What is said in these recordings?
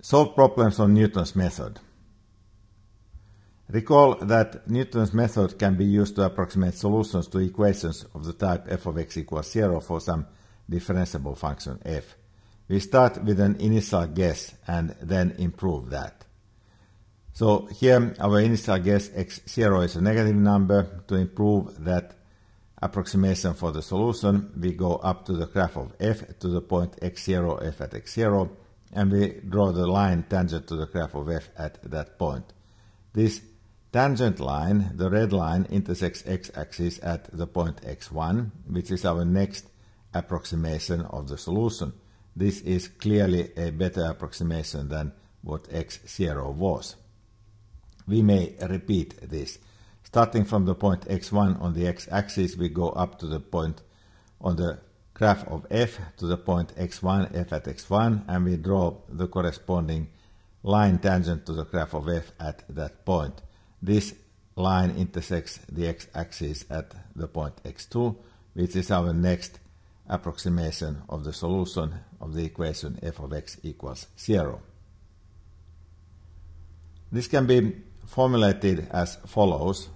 Solve problems on Newton's method. Recall that Newton's method can be used to approximate solutions to equations of the type f of x equals 0 for some differentiable function f. We start with an initial guess and then improve that. So here our initial guess x0 is a negative number. To improve that approximation for the solution, we go up to the graph of f to the point x0, f at x0, and we draw the line tangent to the graph of f at that point. This tangent line, the red line, intersects x-axis at the point x1, which is our next approximation of the solution. This is clearly a better approximation than what x0 was. We may repeat this. Starting from the point x1 on the x-axis, we go up to the point on the graph of f to the point x1, f at x1, and we draw the corresponding line tangent to the graph of f at that point. This line intersects the x-axis at the point x2, which is our next approximation of the solution of the equation f of x equals 0. This can be formulated as follows.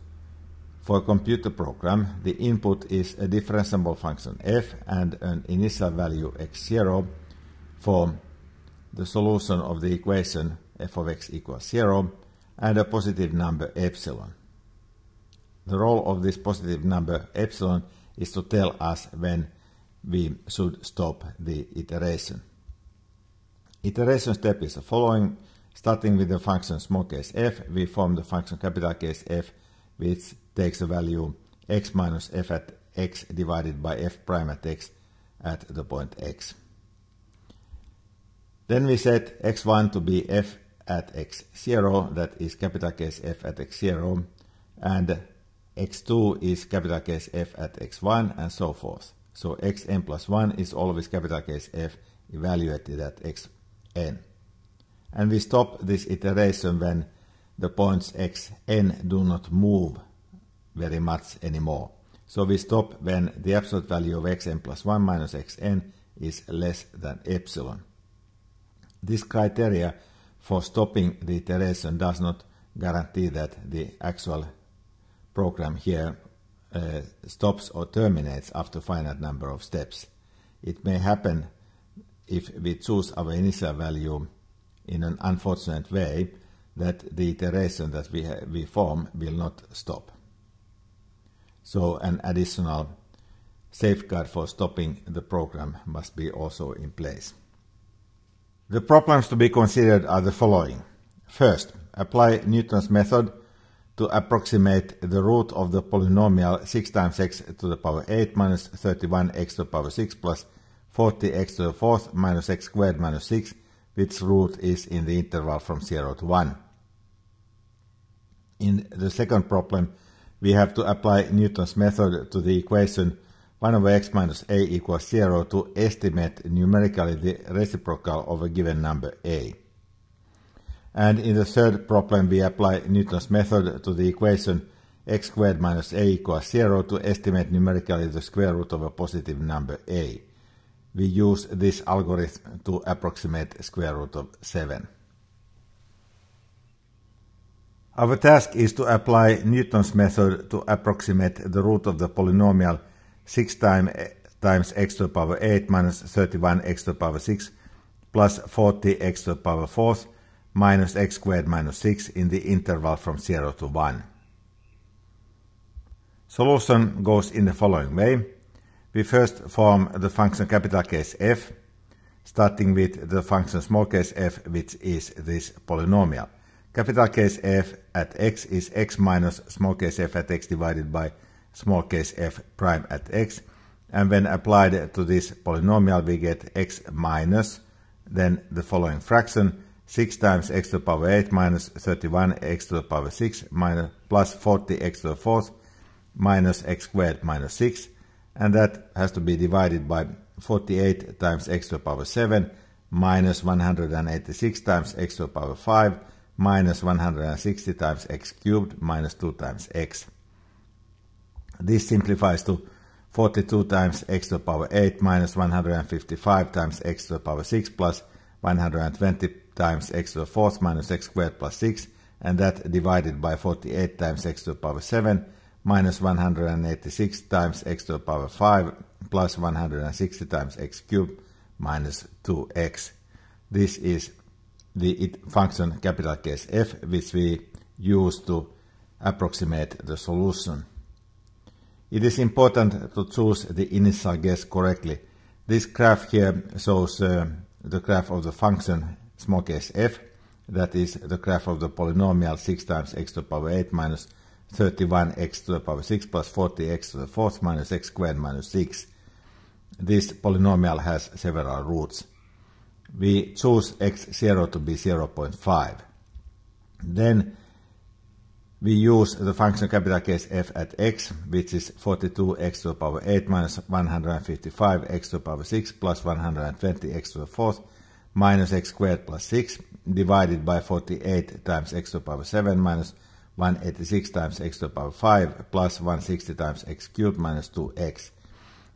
For a computer program, the input is a differentiable function f and an initial value x0 for the solution of the equation f of x equals 0 and a positive number epsilon. The role of this positive number epsilon is to tell us when we should stop the iteration. Iteration step is the following. Starting with the function small case f, we form the function capital case f, which takes the value x minus f at x divided by f prime at x at the point x. Then we set x1 to be f at x0, that is capital case f at x0, and x2 is capital case f at x1, and so forth. So xn plus 1 is always capital case f evaluated at xn. And we stop this iteration when the points xn do not move very much anymore. So we stop when the absolute value of xn plus 1 minus xn is less than epsilon. This criteria for stopping the iteration does not guarantee that the actual program here uh, stops or terminates after finite number of steps. It may happen if we choose our initial value in an unfortunate way that the iteration that we, we form will not stop. So an additional safeguard for stopping the program must be also in place. The problems to be considered are the following. First, apply Newton's method to approximate the root of the polynomial 6 times x to the power 8 minus 31x to the power 6 plus 40x to the fourth minus x squared minus 6, which root is in the interval from 0 to 1. In the second problem, we have to apply Newton's method to the equation 1 over x minus a equals 0 to estimate numerically the reciprocal of a given number a. And in the third problem, we apply Newton's method to the equation x squared minus a equals 0 to estimate numerically the square root of a positive number a. We use this algorithm to approximate square root of 7. Our task is to apply Newton's method to approximate the root of the polynomial 6 time, times x to the power 8 minus 31x to the power 6 plus 40x to the power 4 minus x squared minus 6 in the interval from 0 to 1. Solution goes in the following way. We first form the function capital case f, starting with the function small case f, which is this polynomial. Capital case f at x is x minus small case f at x divided by small case f prime at x. And when applied to this polynomial, we get x minus, then the following fraction, 6 times x to the power 8 minus 31 x to the power 6 minus plus 40 x to the fourth minus x squared minus 6. And that has to be divided by 48 times x to the power 7 minus 186 times x to the power 5 minus 160 times x cubed minus 2 times x. This simplifies to 42 times x to the power 8 minus 155 times x to the power 6 plus 120 times x to the fourth minus x squared plus 6 and that divided by 48 times x to the power 7 minus 186 times x to the power 5 plus 160 times x cubed minus 2x. This is the function capital case f which we use to approximate the solution. It is important to choose the initial guess correctly. This graph here shows uh, the graph of the function small case f, that is the graph of the polynomial 6 times x to the power 8 minus 31x to the power 6 plus 40x to the fourth minus x squared minus 6. This polynomial has several roots. We choose x0 to be 0.5. Then we use the function capital case f at x, which is 42x to the power 8 minus 155x to the power 6 plus 120x to the fourth minus x squared plus 6 divided by 48 times x to the power 7 minus 186 times x to the power 5 plus 160 times x cubed minus 2x.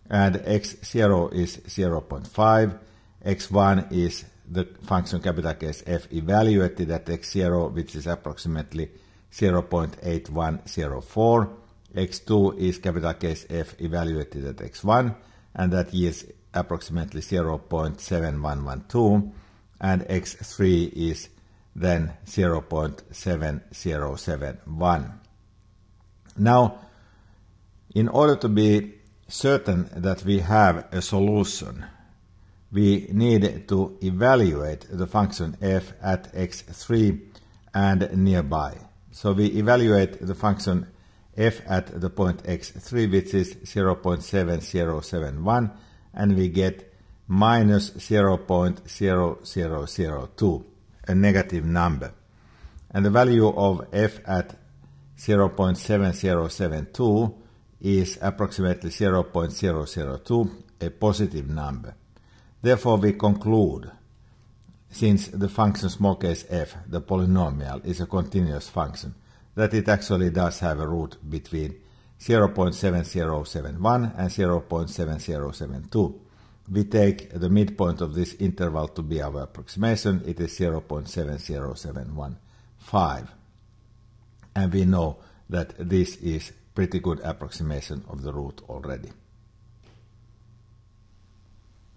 And x0 is 0.5, x1 is the function capital case f evaluated at x0, which is approximately 0.8104. x2 is capital case f evaluated at x1, and that yields approximately 0.7112, and x3 is then 0.7071. Now, in order to be certain that we have a solution, we need to evaluate the function f at x3 and nearby. So we evaluate the function f at the point x3, which is 0.7071, and we get minus 0.0002, a negative number. And the value of f at 0.7072 is approximately 0.002, a positive number. Therefore, we conclude since the function small case f, the polynomial, is a continuous function, that it actually does have a root between 0.7071 and 0.7072. We take the midpoint of this interval to be our approximation, it is 0.70715. And we know that this is pretty good approximation of the root already.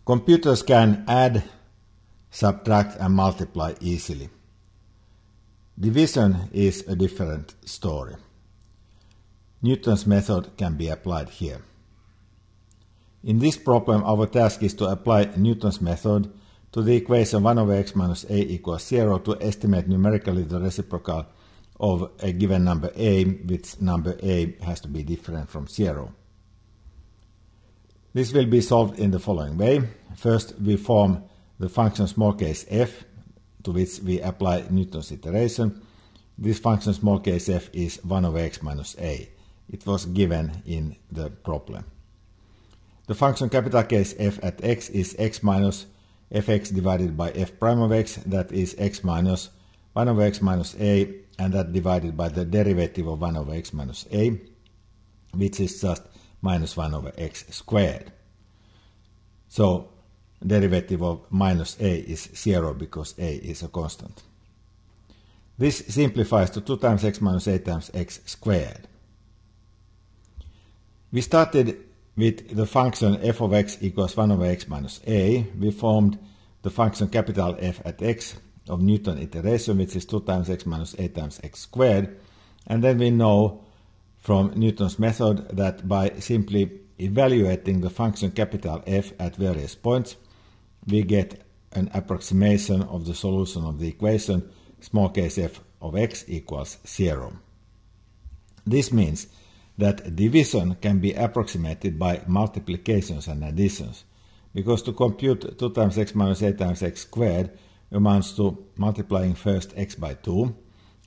Computers can add subtract and multiply easily. Division is a different story. Newton's method can be applied here. In this problem, our task is to apply Newton's method to the equation 1 over x minus a equals 0 to estimate numerically the reciprocal of a given number a, which number a has to be different from 0. This will be solved in the following way. First, we form the function small case f, to which we apply Newton's iteration. This function small case f is 1 over x minus a. It was given in the problem. The function capital case f at x is x minus fx divided by f prime of x, that is x minus 1 over x minus a, and that divided by the derivative of 1 over x minus a, which is just minus 1 over x squared. So derivative of minus a is 0 because a is a constant. This simplifies to 2 times x minus a times x squared. We started with the function f of x equals 1 over x minus a. We formed the function capital F at x of Newton iteration, which is 2 times x minus a times x squared. And then we know from Newton's method that by simply evaluating the function capital F at various points, we get an approximation of the solution of the equation small case f of x equals 0. This means that division can be approximated by multiplications and additions, because to compute 2 times x minus a times x squared amounts to multiplying first x by 2,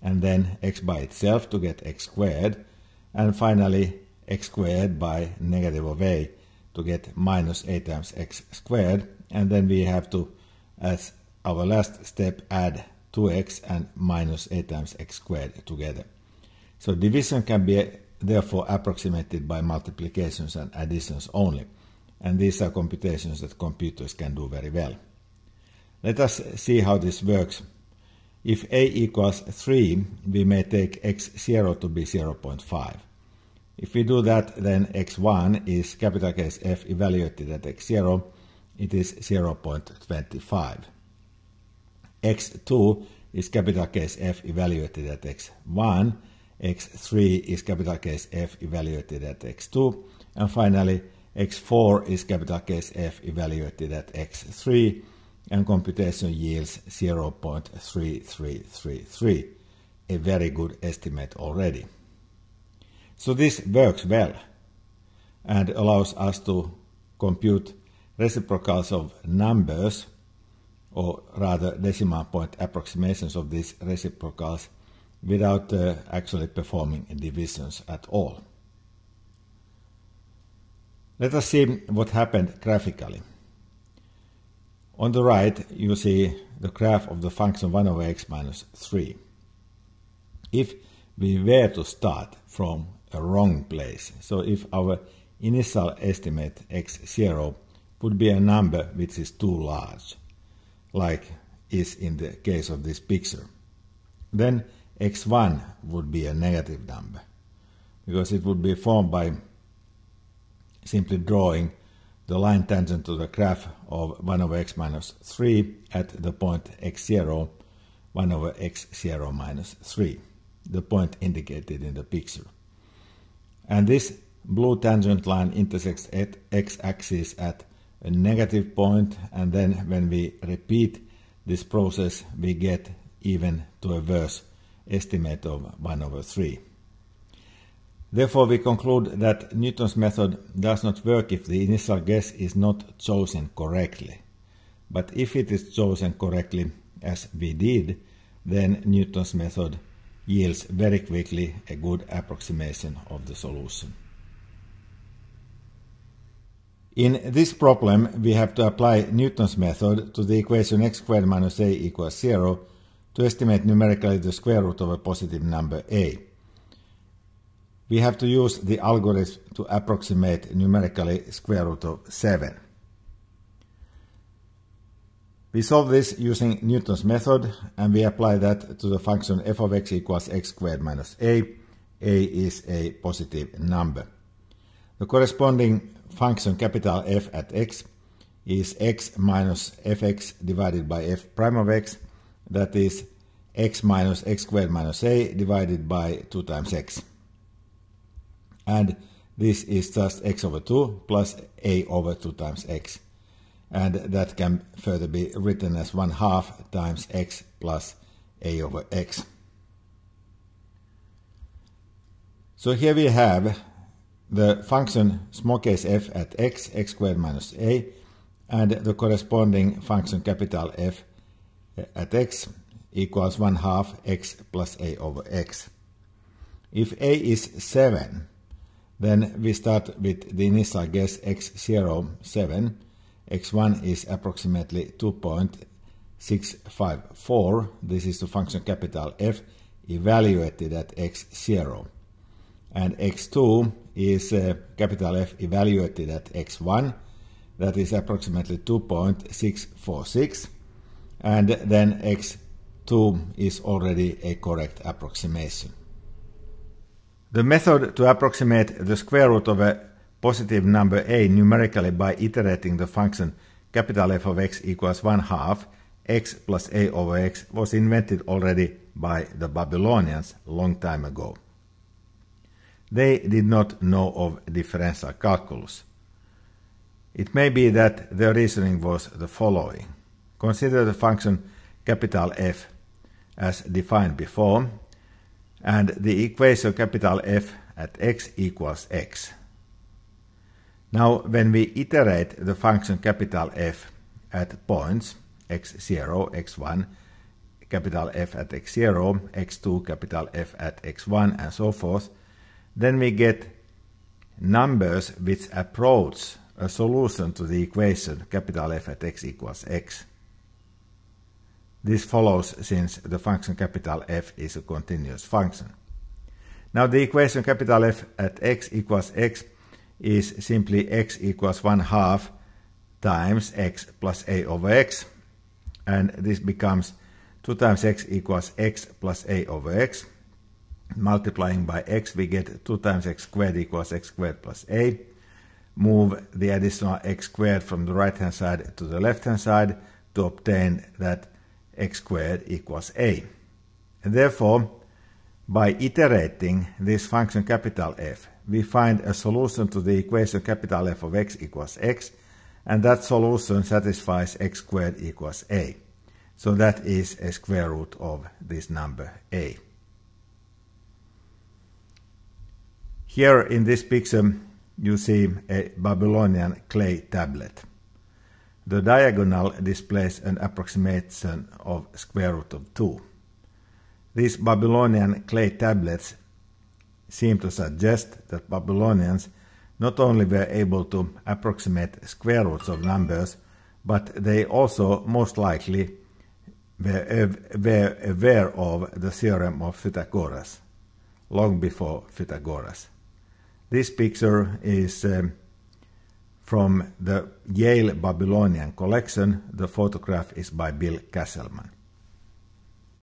and then x by itself to get x squared, and finally x squared by negative of a to get minus a times x squared, and then we have to, as our last step, add 2x and minus a times x squared together. So division can be therefore approximated by multiplications and additions only, and these are computations that computers can do very well. Let us see how this works. If a equals 3, we may take x0 to be 0.5. If we do that, then x1 is capital case F evaluated at x0, it is 0.25. x2 is capital case F evaluated at x1, x3 is capital case F evaluated at x2, and finally x4 is capital case F evaluated at x3, and computation yields 0.3333, a very good estimate already. So this works well and allows us to compute reciprocals of numbers, or rather decimal point approximations of these reciprocals without uh, actually performing divisions at all. Let us see what happened graphically. On the right, you see the graph of the function 1 over x minus 3. If we were to start from a wrong place, so if our initial estimate x0 would be a number which is too large, like is in the case of this picture, then x1 would be a negative number, because it would be formed by simply drawing the line tangent to the graph of 1 over x minus 3 at the point x0, 1 over x0 minus 3, the point indicated in the picture. And this blue tangent line intersects at x-axis at a negative point, and then when we repeat this process, we get even to a worse estimate of 1 over 3. Therefore, we conclude that Newton's method does not work if the initial guess is not chosen correctly. But if it is chosen correctly, as we did, then Newton's method yields very quickly a good approximation of the solution. In this problem, we have to apply Newton's method to the equation x squared minus a equals 0 to estimate numerically the square root of a positive number a we have to use the algorithm to approximate numerically square root of 7. We solve this using Newton's method and we apply that to the function f of x equals x squared minus a. a is a positive number. The corresponding function capital F at x is x minus fx divided by f prime of x, that is x minus x squared minus a divided by 2 times x and this is just x over 2 plus a over 2 times x. And that can further be written as 1 half times x plus a over x. So here we have the function small case f at x, x squared minus a, and the corresponding function capital F at x equals 1 half x plus a over x. If a is 7, then we start with the initial guess x0, 7. x1 is approximately 2.654. This is the function capital F evaluated at x0. And x2 is uh, capital F evaluated at x1. That is approximately 2.646. And then x2 is already a correct approximation. The method to approximate the square root of a positive number a numerically by iterating the function capital F of x equals 1 half x plus a over x was invented already by the Babylonians long time ago. They did not know of differential calculus. It may be that their reasoning was the following. Consider the function capital F as defined before and the equation capital F at x equals x. Now, when we iterate the function capital F at points x0, x1, capital F at x0, x2, capital F at x1, and so forth, then we get numbers which approach a solution to the equation capital F at x equals x. This follows since the function capital F is a continuous function. Now the equation capital F at x equals x is simply x equals 1 half times x plus a over x. and this becomes 2 times x equals x plus a over x. Multiplying by x, we get 2 times x squared equals x squared plus a. Move the additional x squared from the right hand side to the left hand side to obtain that x squared equals a. And therefore, by iterating this function capital F, we find a solution to the equation capital F of x equals x, and that solution satisfies x squared equals a. So that is a square root of this number a. Here in this picture you see a Babylonian clay tablet. The diagonal displays an approximation of square root of 2. These Babylonian clay tablets seem to suggest that Babylonians not only were able to approximate square roots of numbers, but they also most likely were, aware of the theorem of Pythagoras long before Pythagoras. This picture is um, from the Yale Babylonian collection. The photograph is by Bill Casselman.